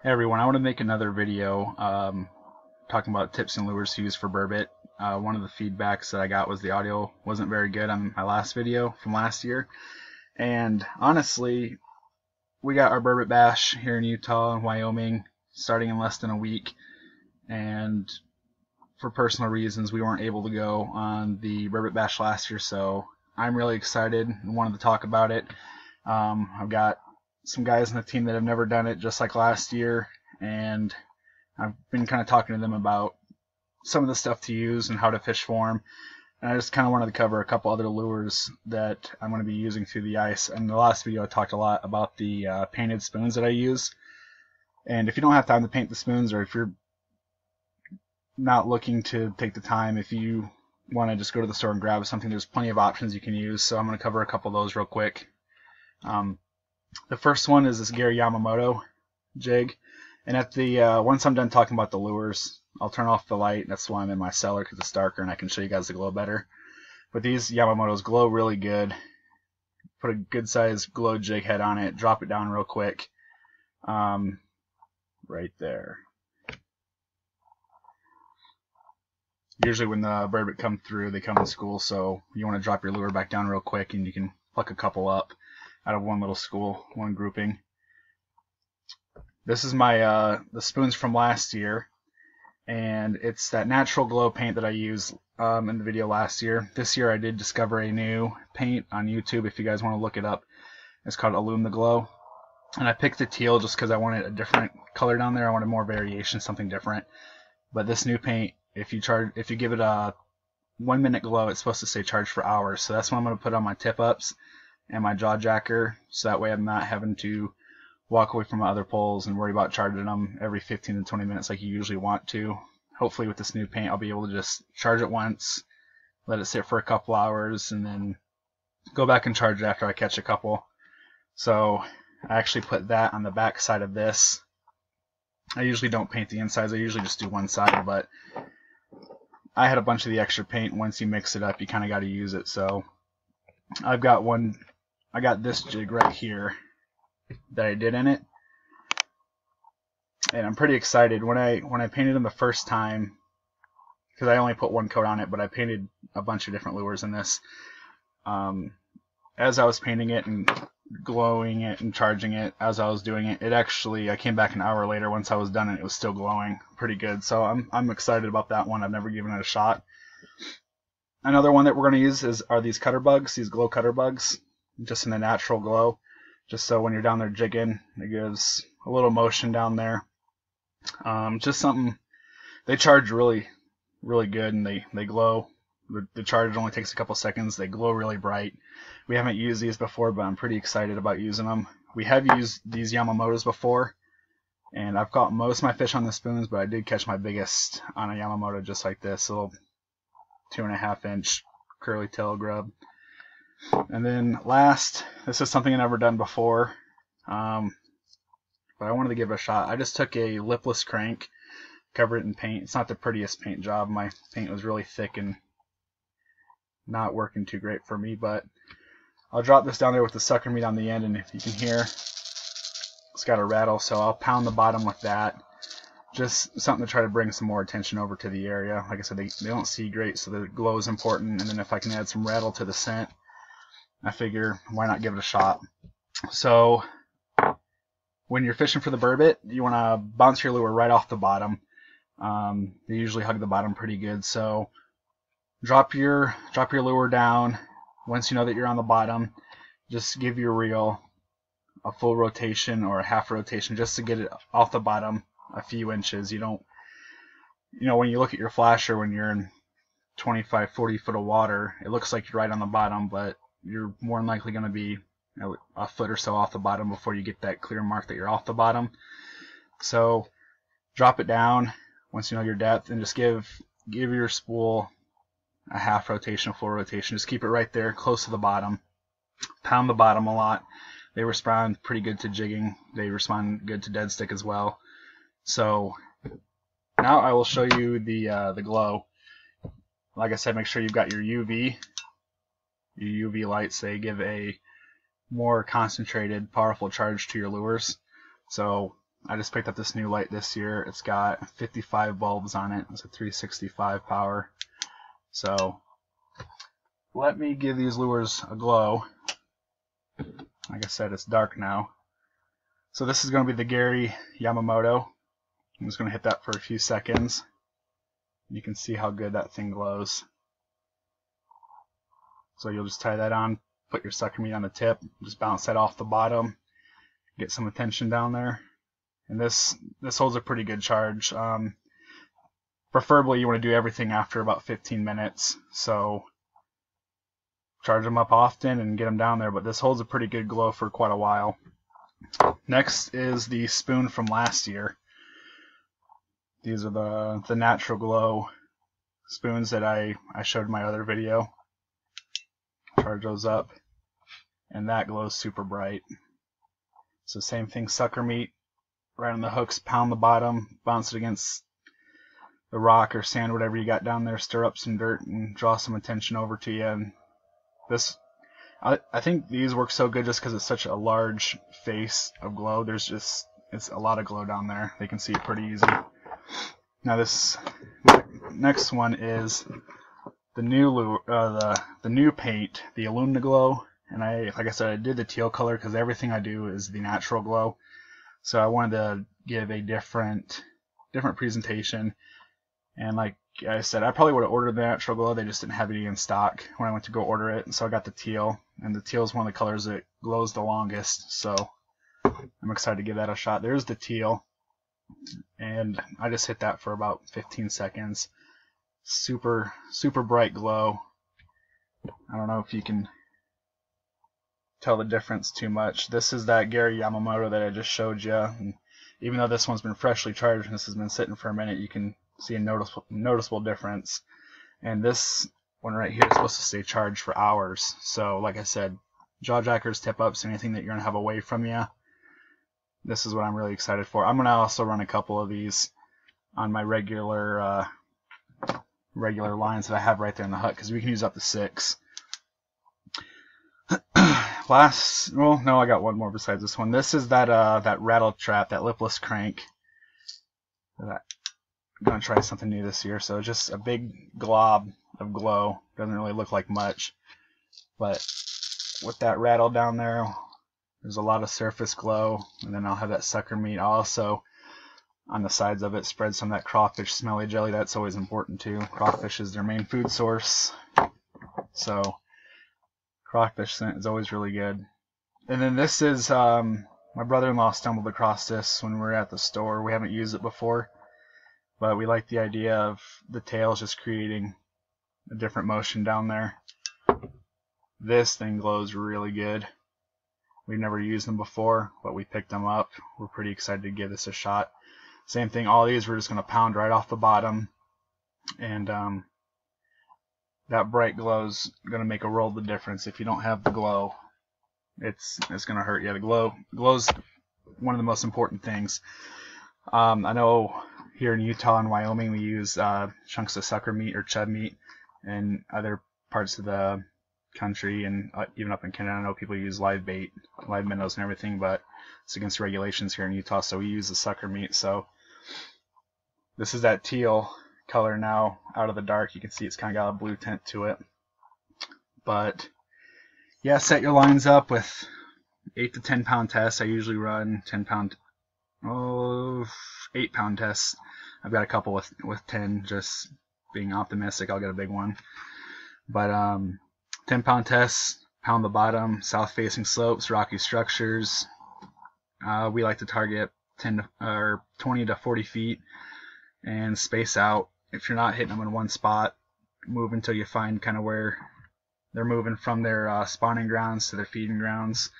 Hey everyone, I want to make another video um, talking about tips and lures to use for burbot. Uh, one of the feedbacks that I got was the audio wasn't very good on my last video from last year. And honestly, we got our burbot bash here in Utah and Wyoming starting in less than a week. And for personal reasons, we weren't able to go on the burbot bash last year, so I'm really excited and wanted to talk about it. Um, I've got some guys in the team that have never done it, just like last year, and I've been kind of talking to them about some of the stuff to use and how to fish for them. And I just kind of wanted to cover a couple other lures that I'm going to be using through the ice. And the last video I talked a lot about the uh, painted spoons that I use. And if you don't have time to paint the spoons, or if you're not looking to take the time, if you want to just go to the store and grab something, there's plenty of options you can use. So I'm going to cover a couple of those real quick. Um, the first one is this Gary Yamamoto jig. And at the uh, once I'm done talking about the lures, I'll turn off the light. That's why I'm in my cellar because it's darker and I can show you guys the glow better. But these Yamamotos glow really good. Put a good size glow jig head on it. Drop it down real quick. Um, right there. Usually when the burbot come through, they come in school, so you want to drop your lure back down real quick and you can pluck a couple up out of one little school, one grouping. This is my uh, the spoons from last year, and it's that natural glow paint that I used um, in the video last year. This year I did discover a new paint on YouTube. If you guys want to look it up, it's called Illume the Glow, and I picked the teal just because I wanted a different color down there. I wanted more variation, something different. But this new paint, if you charge, if you give it a one minute glow, it's supposed to say charge for hours. So that's what I'm going to put on my tip ups and my jaw jacker so that way I'm not having to walk away from my other poles and worry about charging them every 15 to 20 minutes like you usually want to. Hopefully with this new paint I'll be able to just charge it once, let it sit for a couple hours, and then go back and charge it after I catch a couple. So I actually put that on the back side of this. I usually don't paint the insides, I usually just do one side, but I had a bunch of the extra paint. Once you mix it up, you kind of got to use it. So I've got one I got this jig right here that I did in it. And I'm pretty excited. When I when I painted them the first time, because I only put one coat on it, but I painted a bunch of different lures in this. Um, as I was painting it and glowing it and charging it as I was doing it, it actually I came back an hour later once I was done and it was still glowing pretty good. So I'm I'm excited about that one. I've never given it a shot. Another one that we're going to use is are these cutter bugs, these glow cutter bugs just in a natural glow, just so when you're down there jigging, it gives a little motion down there. Um, just something. They charge really, really good, and they they glow. The, the charge only takes a couple seconds. They glow really bright. We haven't used these before, but I'm pretty excited about using them. We have used these Yamamotos before, and I've caught most of my fish on the spoons, but I did catch my biggest on a Yamamoto just like this, little two and a half inch curly tail grub. And then last, this is something I've never done before, um, but I wanted to give it a shot. I just took a lipless crank, covered it in paint. It's not the prettiest paint job. My paint was really thick and not working too great for me, but I'll drop this down there with the sucker meat on the end, and if you can hear, it's got a rattle, so I'll pound the bottom with that. Just something to try to bring some more attention over to the area. Like I said, they, they don't see great, so the glow is important, and then if I can add some rattle to the scent, I figure why not give it a shot. So when you're fishing for the burbot, you want to bounce your lure right off the bottom. Um, they usually hug the bottom pretty good. So drop your drop your lure down. Once you know that you're on the bottom, just give your reel a full rotation or a half rotation just to get it off the bottom a few inches. You don't, you know, when you look at your flasher when you're in 25, 40 foot of water, it looks like you're right on the bottom, but you're more than likely going to be you know, a foot or so off the bottom before you get that clear mark that you're off the bottom. So drop it down once you know your depth and just give give your spool a half rotation, a full rotation. Just keep it right there close to the bottom. Pound the bottom a lot. They respond pretty good to jigging. They respond good to dead stick as well. So now I will show you the uh, the glow. Like I said, make sure you've got your UV UV lights, they give a more concentrated, powerful charge to your lures. So I just picked up this new light this year. It's got 55 bulbs on it. It's a 365 power. So let me give these lures a glow. Like I said, it's dark now. So this is going to be the Gary Yamamoto. I'm just going to hit that for a few seconds. You can see how good that thing glows. So you'll just tie that on, put your sucker meat on the tip, just bounce that off the bottom, get some attention down there. And this this holds a pretty good charge. Um, preferably you want to do everything after about 15 minutes. So charge them up often and get them down there. But this holds a pretty good glow for quite a while. Next is the spoon from last year. These are the the natural glow spoons that I I showed in my other video. Charge those up, and that glows super bright. So same thing, sucker meat, right on the hooks, pound the bottom, bounce it against the rock or sand, whatever you got down there, stir up some dirt and draw some attention over to you. And this, I, I think these work so good just because it's such a large face of glow. There's just, it's a lot of glow down there. They can see it pretty easy. Now this next one is the new uh, the the new paint, the Glow. and I like I said I did the teal color because everything I do is the natural glow. So I wanted to give a different different presentation. And like I said, I probably would have ordered the natural glow. They just didn't have any in stock when I went to go order it. And so I got the teal. And the teal is one of the colors that glows the longest. So I'm excited to give that a shot. There's the teal. And I just hit that for about 15 seconds. Super, super bright glow. I don't know if you can tell the difference too much. This is that Gary Yamamoto that I just showed you. And even though this one's been freshly charged and this has been sitting for a minute, you can see a noticeable, noticeable difference. And this one right here is supposed to stay charged for hours. So like I said, jaw jackers, tip ups, anything that you're going to have away from you. This is what I'm really excited for. I'm going to also run a couple of these on my regular uh, regular lines that I have right there in the hut because we can use up to six. last, well, no, I got one more besides this one. This is that uh, that rattle trap, that lipless crank. That I'm gonna try something new this year. So just a big glob of glow. Doesn't really look like much, but with that rattle down there, there's a lot of surface glow. And then I'll have that sucker meat. I'll also on the sides of it spread some of that crawfish smelly jelly. That's always important too. Crawfish is their main food source. So crawfish scent is always really good. And then this is um, my brother-in-law stumbled across this when we were at the store. We haven't used it before, but we like the idea of the tails just creating a different motion down there. This thing glows really good. We've never used them before, but we picked them up. We're pretty excited to give this a shot. Same thing, all these we're just going to pound right off the bottom. And um, that bright glow is going to make a world of difference. If you don't have the glow, it's it's going to hurt you. The glow glow's one of the most important things. Um, I know here in Utah and Wyoming we use uh, chunks of sucker meat or chub meat, and other parts of the country and uh, even up in Canada, I know people use live bait, live minnows and everything, but it's against regulations here in Utah, so we use the sucker meat. So this is that teal color now out of the dark. You can see it's kind of got a blue tint to it. But yeah, set your lines up with 8 to 10 pound tests. I usually run 10 pound, oh, 8 pound tests. I've got a couple with, with 10, just being optimistic, I'll get a big one. But um, 10 pound tests, pound the bottom, south facing slopes, rocky structures. Uh, we like to target 10 to, or 20 to 40 feet and space out if you're not hitting them in one spot, move until you find kind of where they're moving from their uh, spawning grounds to their feeding grounds.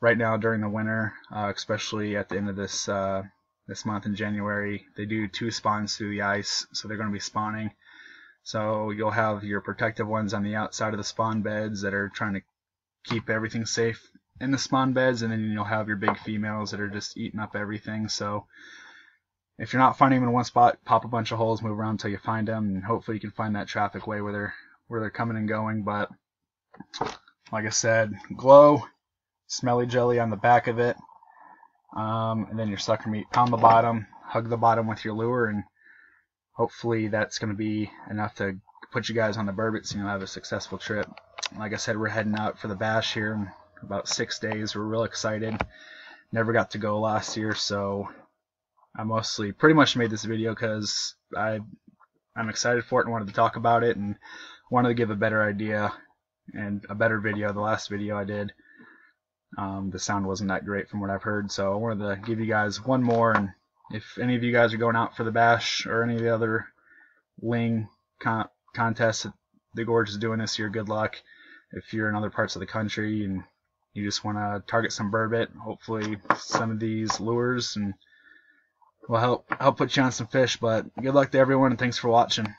Right now during the winter, uh, especially at the end of this uh, this month in January, they do two spawns through the ice, so they're going to be spawning. So you'll have your protective ones on the outside of the spawn beds that are trying to keep everything safe in the spawn beds, and then you'll have your big females that are just eating up everything. So if you're not finding them in one spot, pop a bunch of holes, move around until you find them, and hopefully you can find that traffic way where they're where they're coming and going. But like I said, glow, smelly jelly on the back of it. Um, and then your sucker meat. Pound the bottom, hug the bottom with your lure, and hopefully that's going to be enough to put you guys on the burbot so you'll have a successful trip. Like I said, we're heading out for the bash here in about six days. We're real excited. Never got to go last year, so I mostly pretty much made this video because I I'm excited for it and wanted to talk about it and wanted to give a better idea and a better video. The last video I did, um, the sound wasn't that great from what I've heard, so I wanted to give you guys one more. And if any of you guys are going out for the bash or any of the other Ling con contests that the Gorge is doing this year, good luck. If you're in other parts of the country and you just want to target some burbot, hopefully some of these lures and will help help put you on some fish. But good luck to everyone and thanks for watching.